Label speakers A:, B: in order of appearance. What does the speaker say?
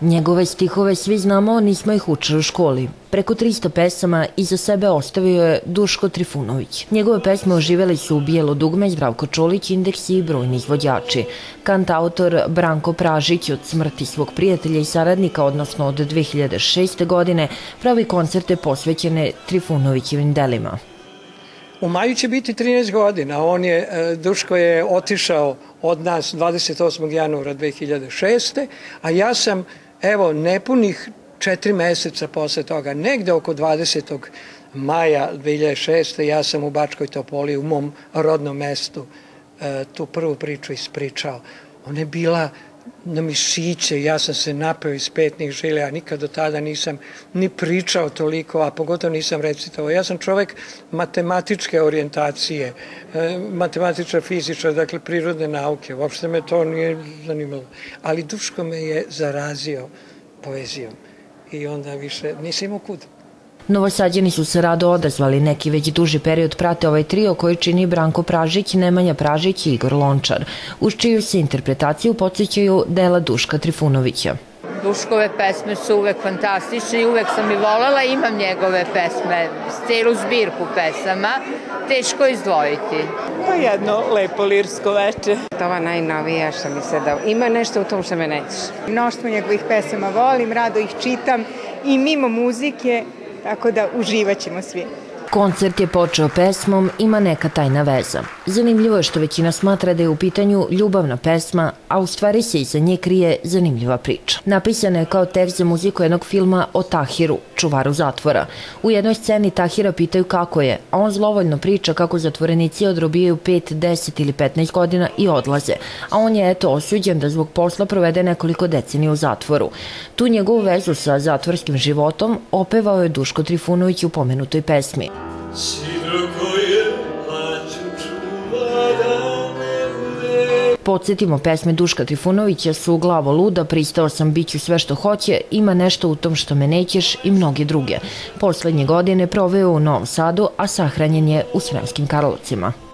A: Njegove stihove svi znamo, nismo ih učili u školi. Preko 300 pesama iza sebe ostavio je Duško Trifunović. Njegove pesme oživele su u Bijelo dugme, Zdravko Čolić, Indeks i brojni izvođači. Kant autor Branko Pražić od smrti svog prijatelja i saradnika, odnosno od 2006. godine, pravi koncerte posvećene Trifunovićevim delima.
B: U maju će biti 13 godina. On je, e, Duško je otišao od nas 28. januara 2006. A ja sam, evo, nepunih četiri meseca posle toga, negde oko 20. maja 2006. ja sam u Bačkoj Topoli, u mom rodnom mestu, e, tu prvu priču ispričao. Ona je bila na mišiće, ja sam se napeo iz petnih žile, a nikad do tada nisam ni pričao toliko, a pogotovo nisam recitovao. Ja sam čovek matematičke orijentacije, e, matematičar, fizičar, dakle prirodne nauke, uopšte me to nije zanimalo. Ali Duško me je zarazio poezijom i onda više nisam imao kuda.
A: Novosađeni su se rado odazvali, neki već duži period prate ovaj trio koji čini Branko Pražić, Nemanja Pražić i Igor Lončar, uz čiju se interpretaciju podsjećaju dela Duška Trifunovića.
C: Duškove pesme su uvek fantastične i uvek sam i volela, imam njegove pesme, celu zbirku pesama, teško izdvojiti.
D: Pa jedno lepo lirsko veče.
E: Ova najnovija što mi se da... Ima nešto u tom što me nećeš.
D: Mnoštvo njegovih pesama volim, rado ih čitam i mimo muzike tako da uživat ćemo svi.
A: Koncert je počeo pesmom Ima neka tajna veza. Zanimljivo je što većina smatra da je u pitanju ljubavna pesma, a u stvari se iza nje krije zanimljiva priča. Napisana je kao tekst za muziku jednog filma o Tahiru, čuvaru zatvora. U jednoj sceni Tahira pitaju kako je, a on zlovoljno priča kako zatvorenici odrobijaju 5, 10 ili 15 godina i odlaze, a on je eto osuđen da zbog posla provede nekoliko decenija u zatvoru. Tu njegovu vezu sa zatvorskim životom opevao je Duško Trifunović u pomenutoj pesmi.
F: Da.
A: Podsjetimo, pesme Duška Trifunovića su Glavo luda, Pristao sam biću sve što hoće, Ima nešto u tom što me nećeš i mnoge druge. Poslednje godine proveo u Novom Sadu, a sahranjen je u Sremskim Karlovcima.